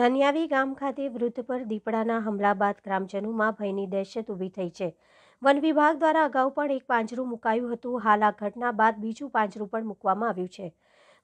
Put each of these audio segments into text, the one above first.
ધનિયાવી ગામ ખાતે વૃદ્ધ પર દીપડાના હમલા બાદ ગ્રામજનોમાં ભયની દહેશત ઊભી થઈ છે. વન વિભાગ દ્વારા અગાઉ પણ એક પાંજરું મુકાયું હતું. હાલ આ ઘટના બાદ બીજું પાંજરું પણ મૂકવામાં આવ્યું છે.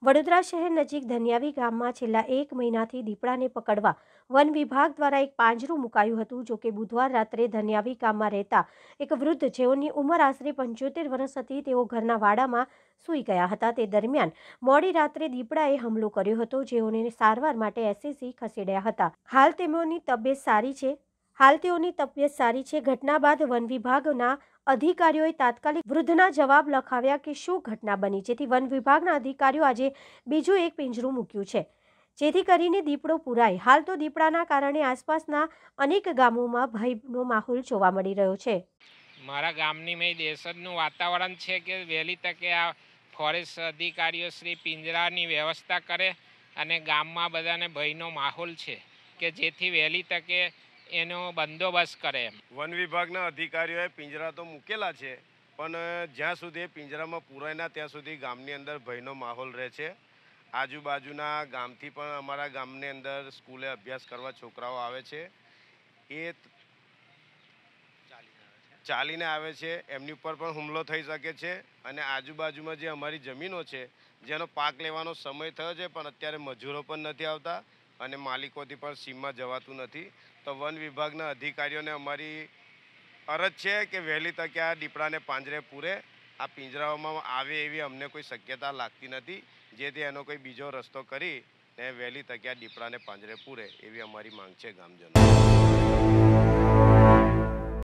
વડોદરા શહેર નજીક ધનિયાવી ગામમાં છેલ્લા એક મહિનાથી દીપડાને પકડવા વન વિભાગ દ્વારા એક પાંજરું મુકાયું હતું, જો કે બુધવાર રાત્રે ધન્યાવી ગામમાં રહેતા એક વૃદ્ધ જેઓની ઉંમર આશરે પંચોતેર વર્ષ હતી, તેઓ ઘરના વાડામાં સૂઈ ગયા હતા. તે દરમિયાન મોડી રાત્રે દીપડાએ હુમલો કર્યો હતો, જેઓને સારવાર માટે એસએસસી ખસેડ્યા હતા. હાલ તેમની તબિયત સારી છે. હાલ તેઓની તબિયત સારી છે. ઘટના બાદ વન વિભાગના અધિકારીઓએ તાત્કાલિક વૃદ્ધના જવાબ લખાવ્યા કે શું ઘટના બની? જેથી વન વિભાગના અધિકારીઓ આજે બીજું એક પિંજરું મૂક્યું છે. જેથી કરીને દીપડો પુરાય. હાલ તો દીપડાના કારણે આસપાસના અનેક ગામોમાં ભયનો માહોલ જોવા મળી રહ્યો છે. મારા ગામની મેં દેશજનું વાતાવરણ છે કે વહેલી તકે આ ફોરેસ્ટ અધિકારીઓ શ્રી પિંજરાની વ્યવસ્થા કરે અને ગામમાં બધાને ભયનો માહોલ છે કે જેથી વહેલી તકે એનો બંદોબસ્ત કરે એમ. વન વિભાગના અધિકારીઓએ પિંજરા તો મૂકેલા છે, પણ જ્યાં સુધી પિંજરામાં પૂરાય ના ત્યાં સુધી ગામની અંદર ભયનો માહોલ રહે છે. આજુબાજુના ગામથી પણ અમારા ગામની અંદર સ્કૂલે અભ્યાસ કરવા છોકરાઓ આવે છે. એ ચાલીને આવે છે, એમની ઉપર પણ હુમલો થઈ શકે છે અને આજુબાજુમાં જે અમારી જમીનો છે, જેનો પાક લેવાનો સમય થયો છે, પણ અત્યારે મજૂરો પણ નથી આવતા. અને માલિકોથી પણ સીમમાં જવાતું નથી. તો વન વિભાગના અધિકારીઓને અમારી અરજ છે કે વહેલી તકે આ દીપડાને પાંજરે પૂરે, આ પિંજરાઓમાં આવે એવી અમને કોઈ શક્યતા લાગતી નથી. જેથી એનો કોઈ બીજો રસ્તો કરી ને વહેલી તકે આ દીપડાને પાંજરે પૂરે એવી અમારી માંગ છે ગામજનો